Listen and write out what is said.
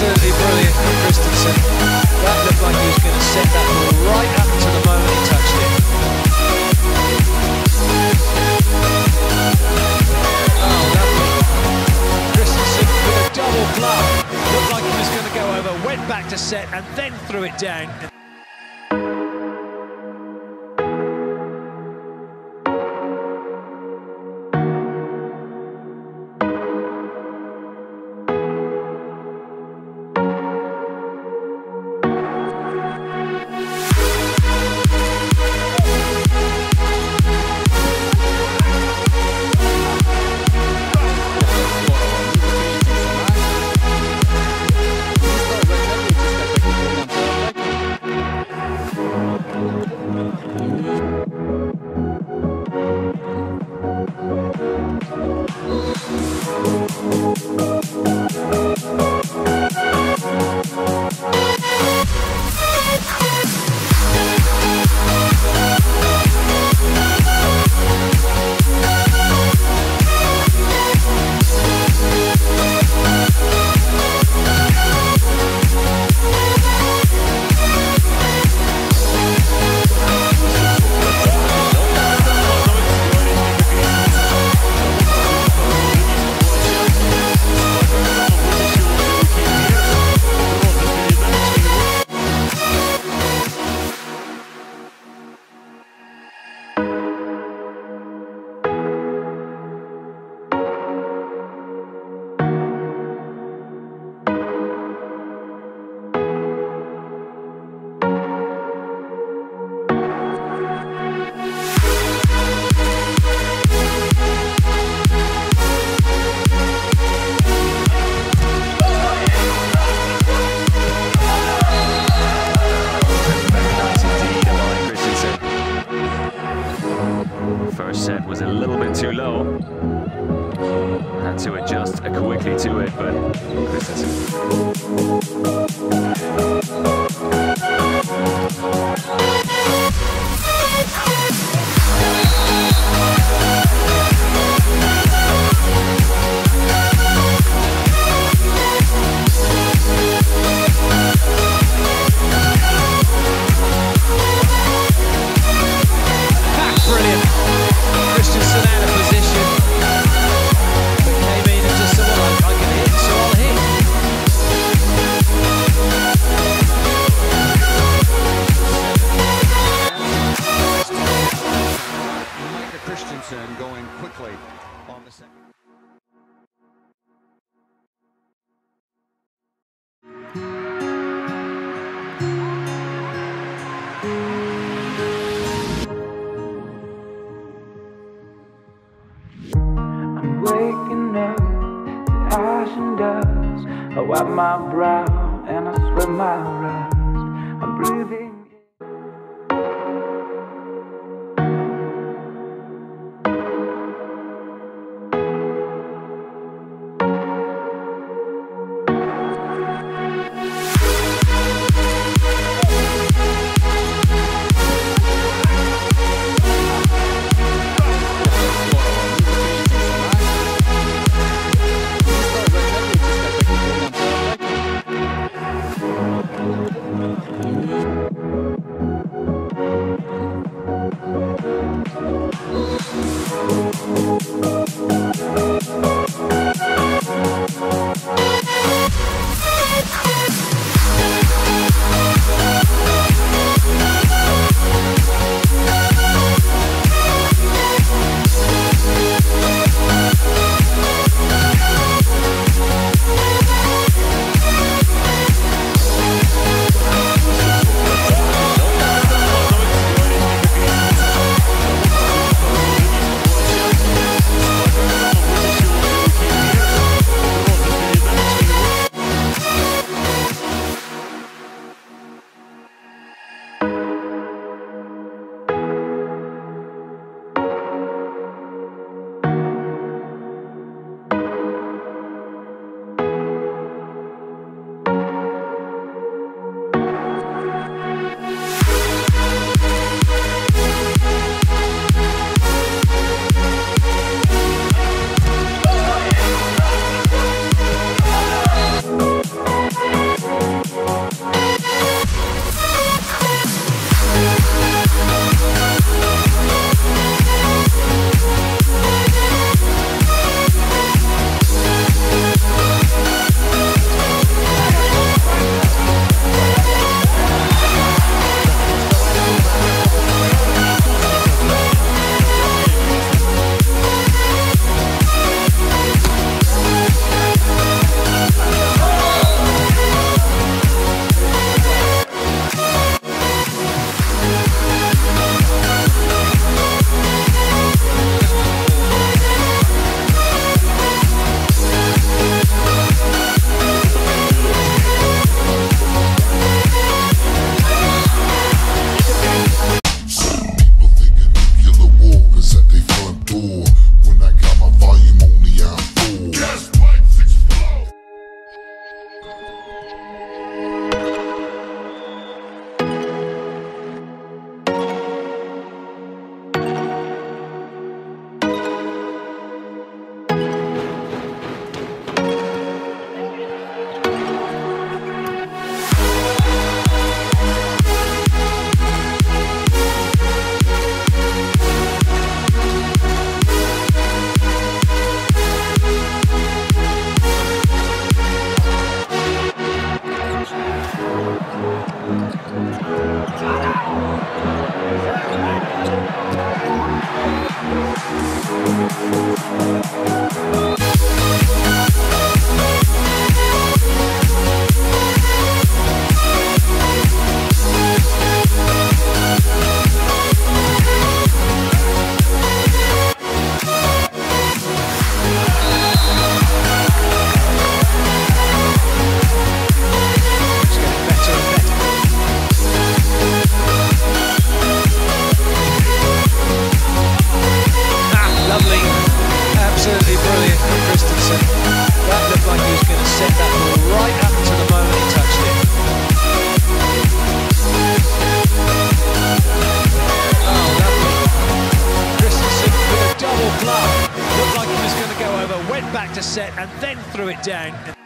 absolutely brilliant from Christenson. That looked like he was going to set that ball right up to the moment he touched it. Oh, lovely. Christenson with a double blow. Looked like he was going to go over, went back to set and then threw it down. Norris was a little bit too low. Had to adjust quickly to it, but Christenson threw it down.